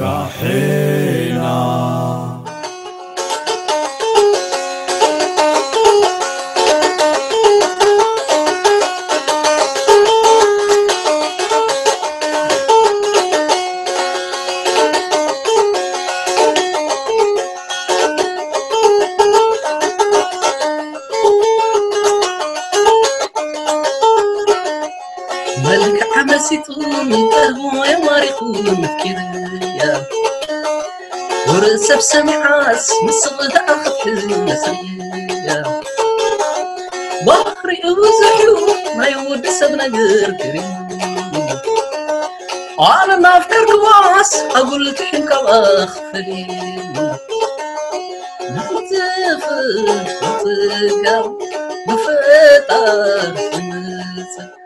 Strahe. حماسيتون قلبو يمارقون مفكريا ورسب سمحاس مسغد أخذ مسريا بحري وزحيو ما يود سب نجر كريم. أنا نافكر كواس أقول تحن كواخ فريم نتفل نتقر بفتار سنسل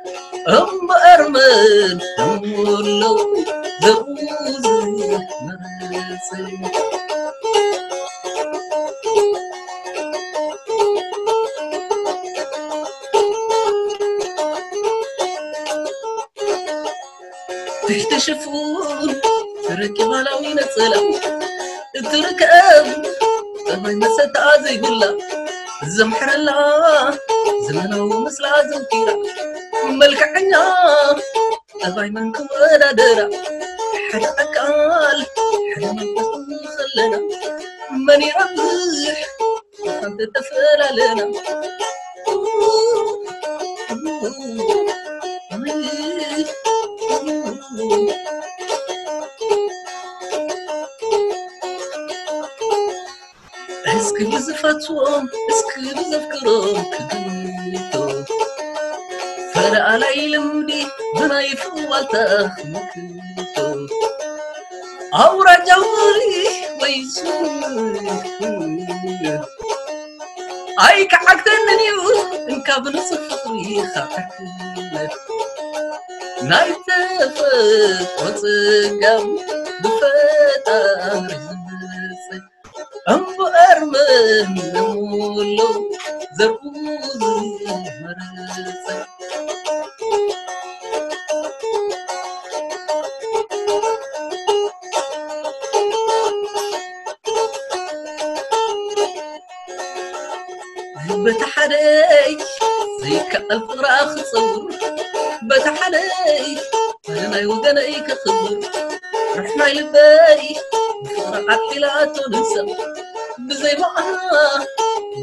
أم أرمن أمولو زوزي مرسل تكتشفون تركب على نتسلم تركب تمام مستا زي قلا زمحر الله زمنو مسلا زوكيرا ملكعنا መልክዕኛ ኣባይ መን ክወዳደራ ሓደ ኣካል ሓደ መንፈስ ዘለና መኒራ ብዙሕ ካብቲ ተፈላለና እስኪ ብዝፈትዎም እስኪ ብዘፍክሮም ክግን ليلم دي جناي فوالتا مكتو أورا جوري ويسوري أي كعكتنني إنك بنصفري خاكلت نايت فقط قم بفتار زبس أم بأرمن مولو زرقوز مرسك بتحري زيك فراخ تصور. بتحري أنا وجناي كخبر رحنا لباي فرقة حيلات ونسى بزي معها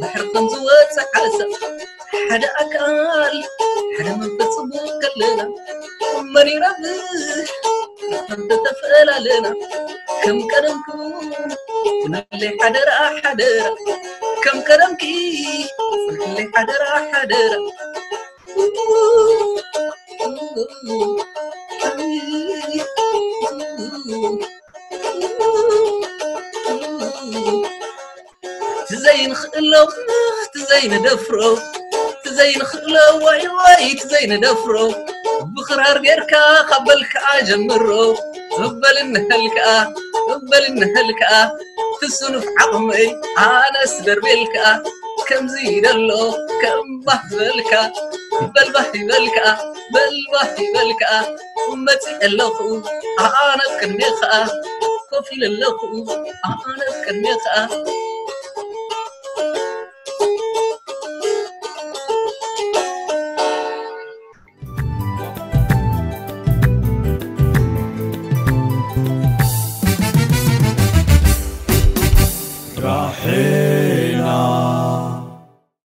بحر خمس وتسعاسة حدا أكال حدا من بتصبر كلنا. مري ربي أنت تفعل لنا كم كرمكم. كنا اللي حدا راح حدا كم كرمكي اللي حدرة حدرة تزين خلا تزين دفرو. تزين خلا واي واي تزين دفرو. بخرار غيركا قبلك أجمرو. قبل النهلكا قبل النهلكا تسنف عظمي أنا سدربلكا كم زيد له كم بهبلكا بل بهبلكا بل بهبلكا أمتي اللخو أنا كنيخا كوفي للخو أنا